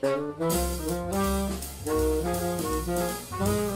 Thank you.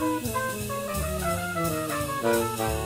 Thank you.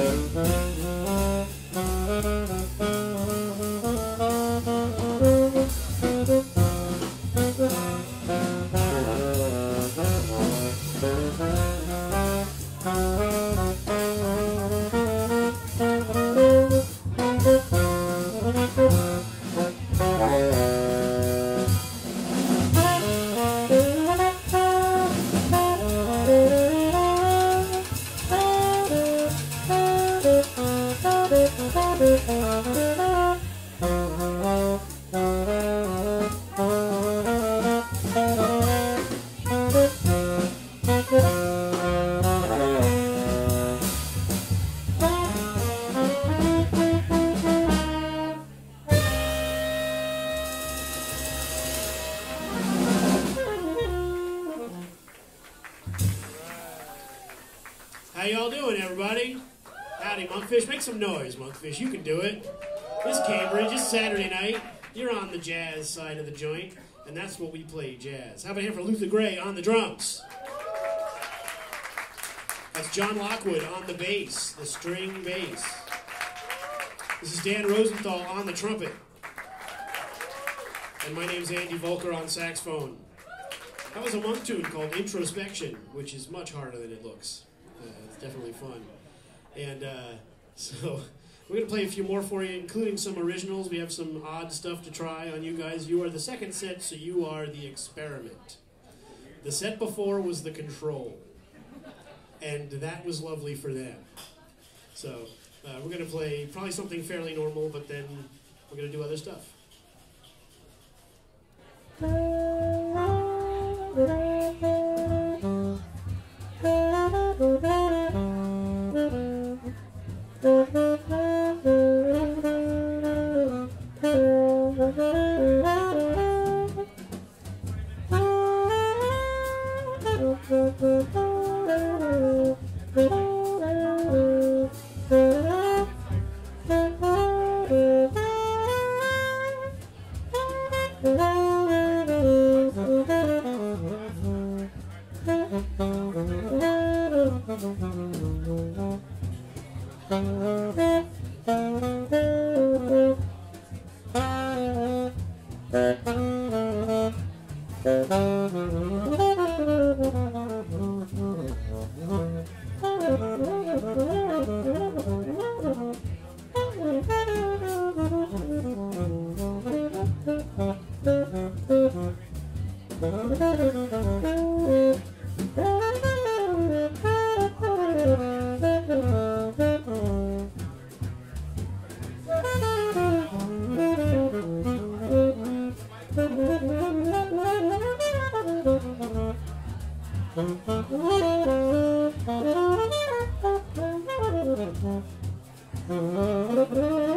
Mm-hmm. Noise, Monkfish. You can do it. This Cambridge. It's Saturday night. You're on the jazz side of the joint, and that's what we play, jazz. How about here for Luther Gray on the drums? That's John Lockwood on the bass, the string bass. This is Dan Rosenthal on the trumpet. And my name's Andy Voelker on saxophone. That was a monk tune called Introspection, which is much harder than it looks. Uh, it's definitely fun. And uh, so we're going to play a few more for you, including some originals. We have some odd stuff to try on you guys. You are the second set, so you are the experiment. The set before was the control. And that was lovely for them. So uh, we're going to play probably something fairly normal, but then we're going to do other stuff. Mm-hmm.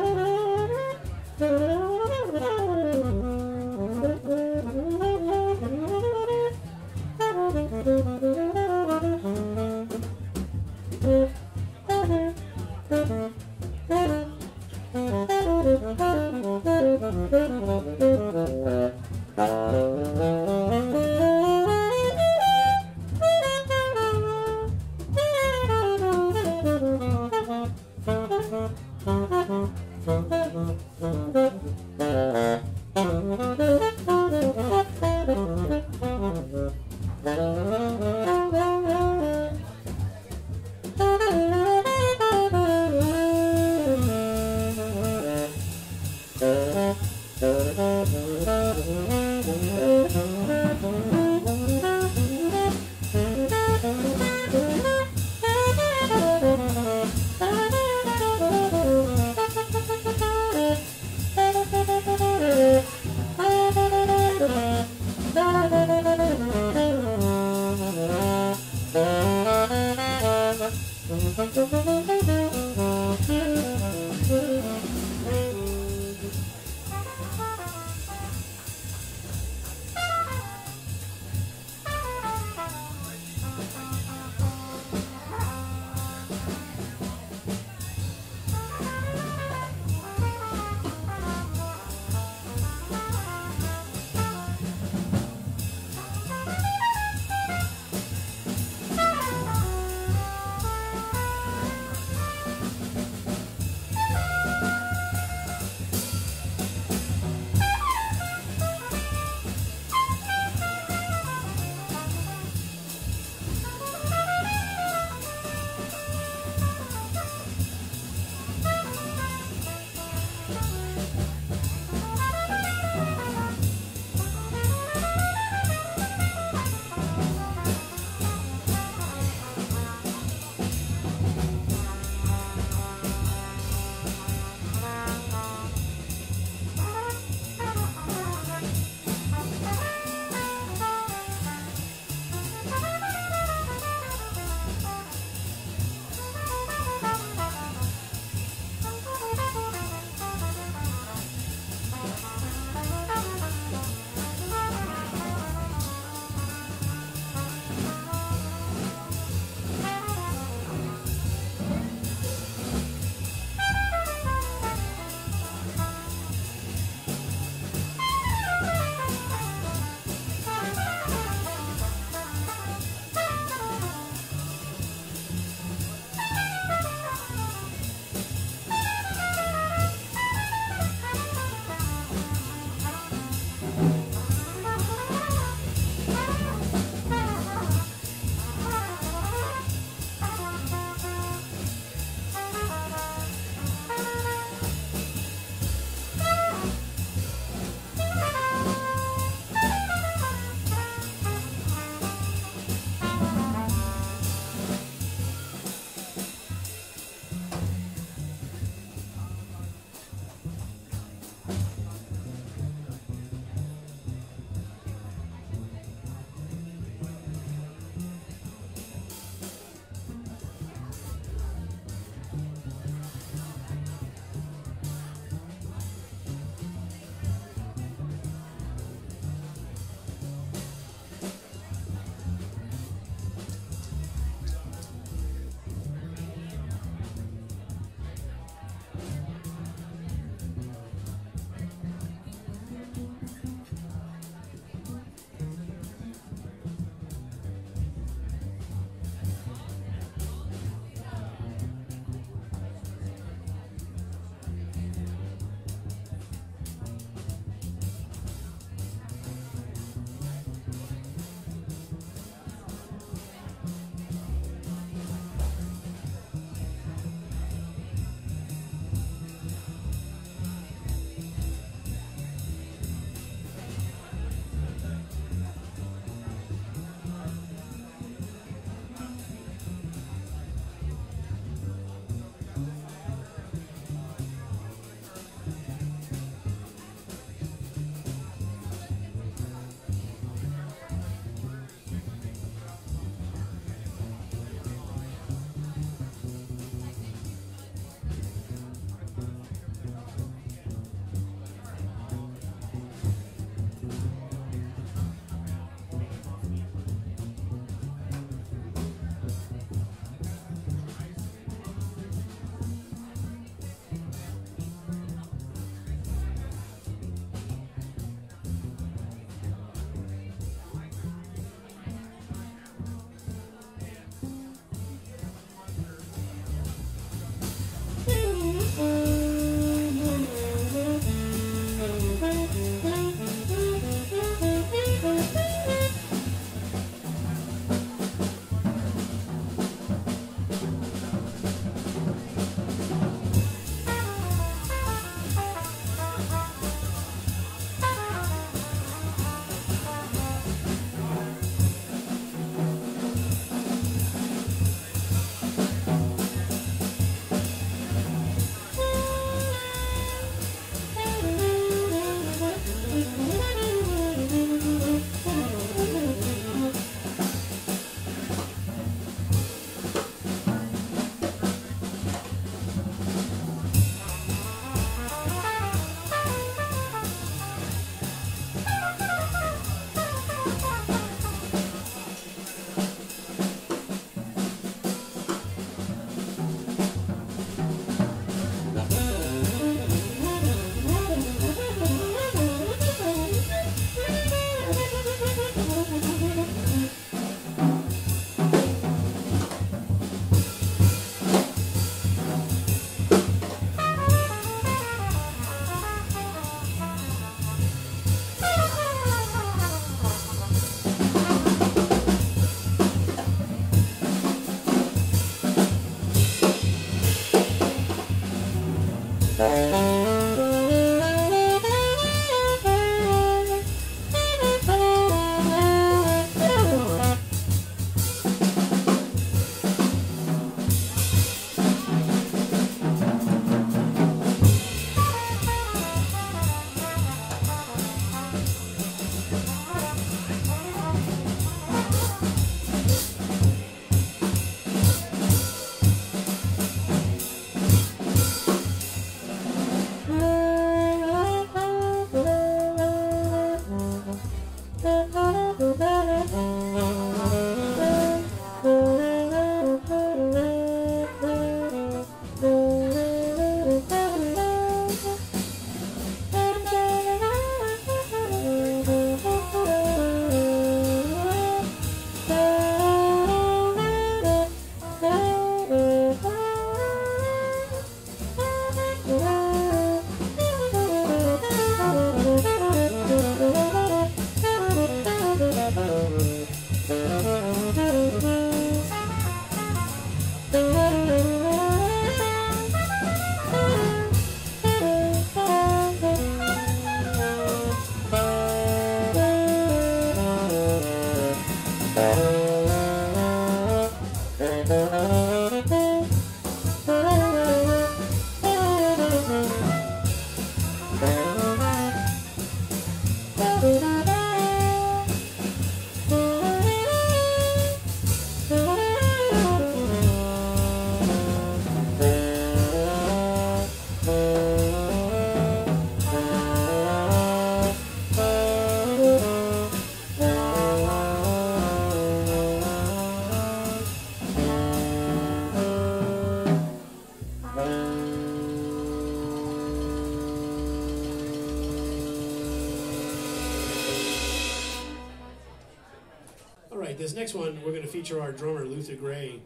this next one, we're going to feature our drummer, Luther Gray.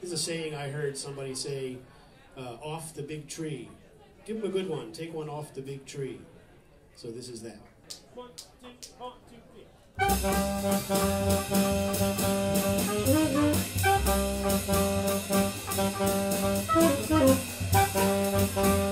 This is a saying I heard somebody say, uh, off the big tree. Give him a good one. Take one off the big tree. So this is that. One, two, one, two, three.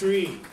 tree.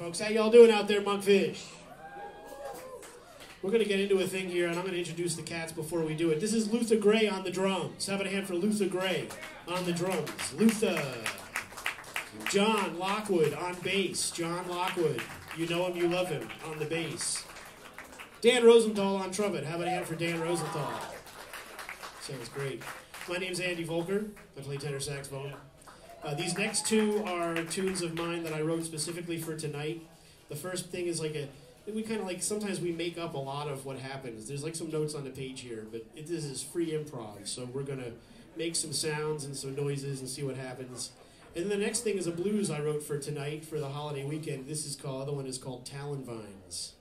Folks. How y'all doing out there, Monkfish? We're going to get into a thing here, and I'm going to introduce the cats before we do it. This is Luther Gray on the drums. Have a hand for Luther Gray on the drums. Luther. John Lockwood on bass. John Lockwood. You know him, you love him on the bass. Dan Rosenthal on trumpet. Have a hand for Dan Rosenthal. Sounds great. My name's Andy Voelker. I play tenor saxophone. Uh, these next two are tunes of mine that I wrote specifically for tonight. The first thing is like a we kind of like sometimes we make up a lot of what happens. There's like some notes on the page here, but it, this is free improv, so we're gonna make some sounds and some noises and see what happens. And the next thing is a blues I wrote for tonight for the holiday weekend. This is called other one is called Talon Vines.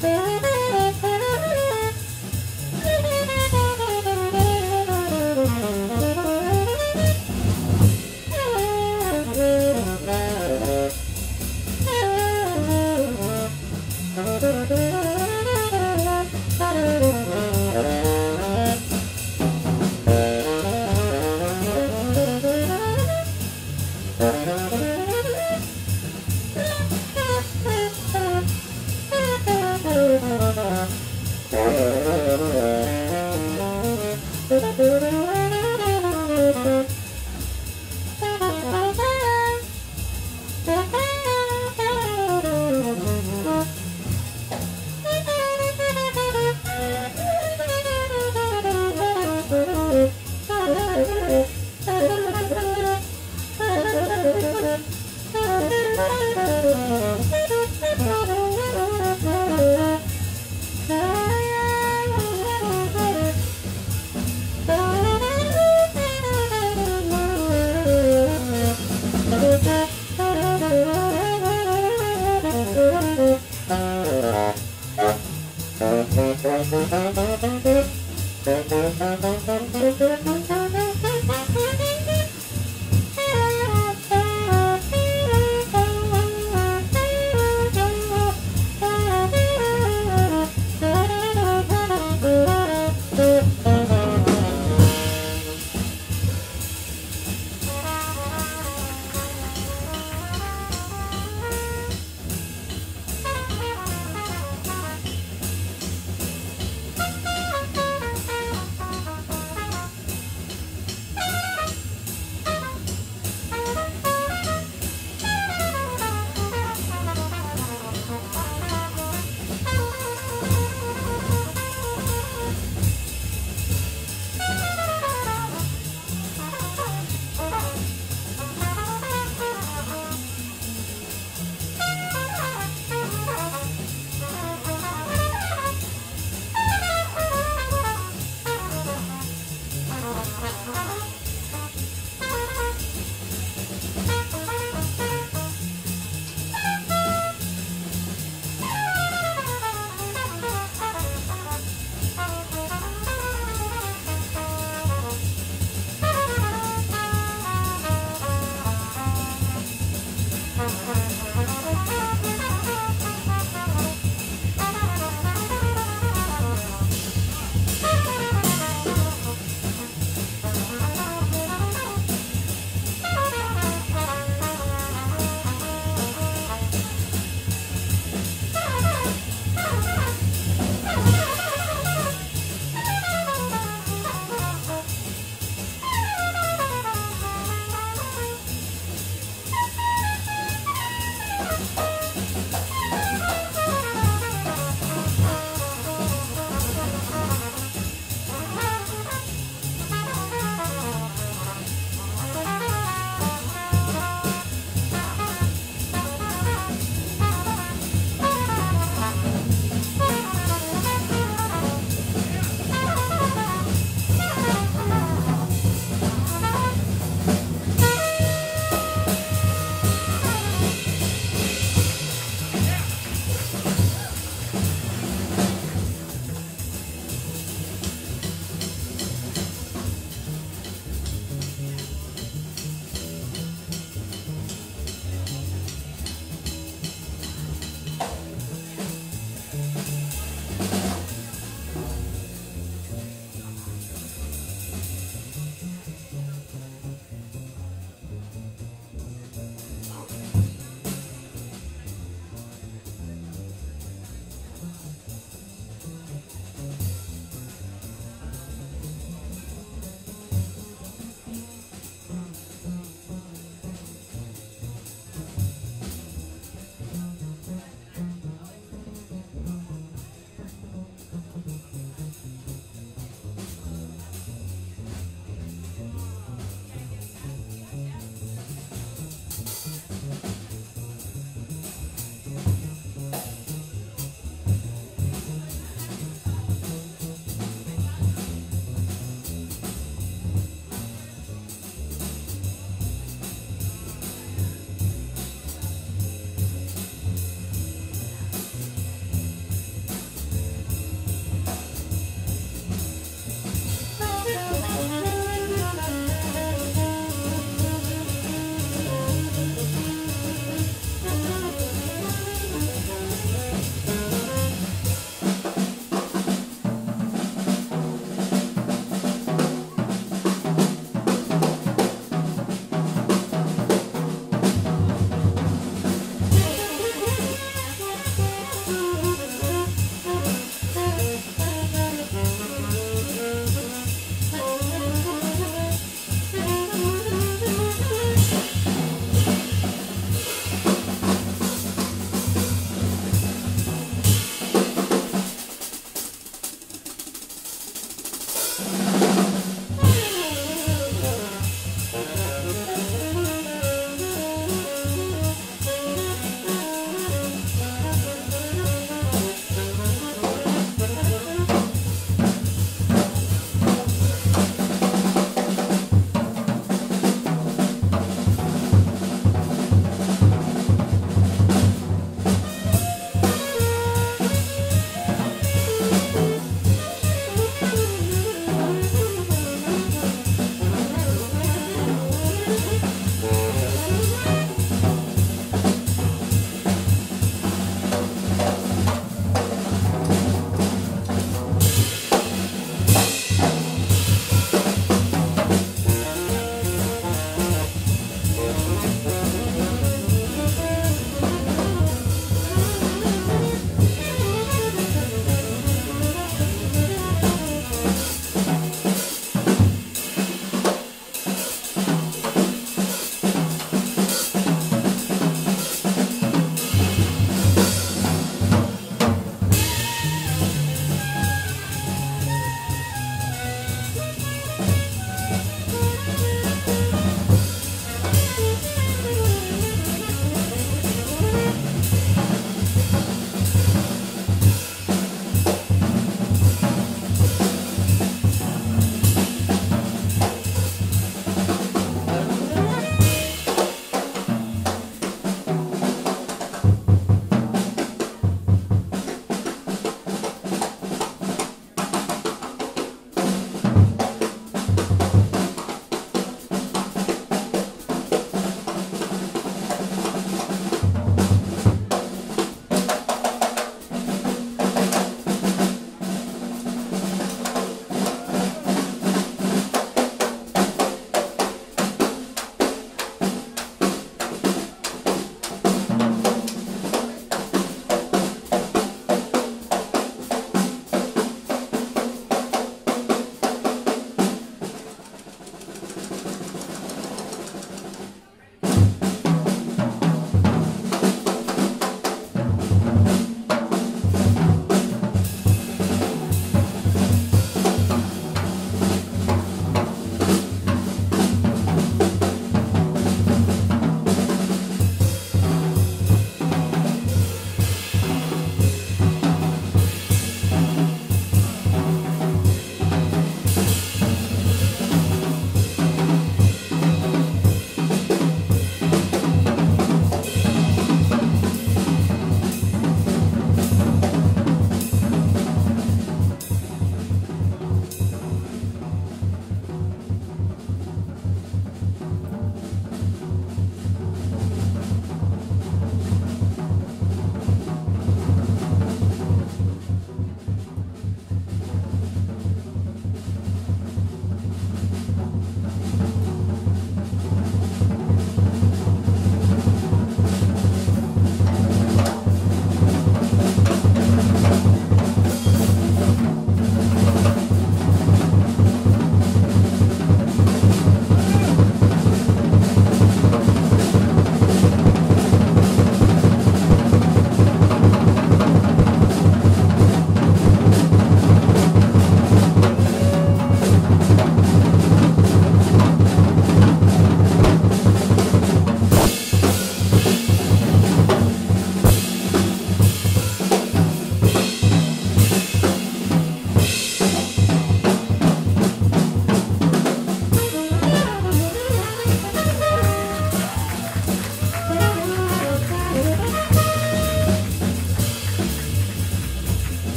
Bye.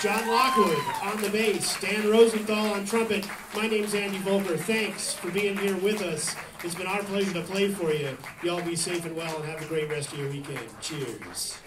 John Lockwood on the bass, Dan Rosenthal on trumpet. My name's Andy Voelker. Thanks for being here with us. It's been our pleasure to play for you. Y'all be safe and well and have a great rest of your weekend. Cheers.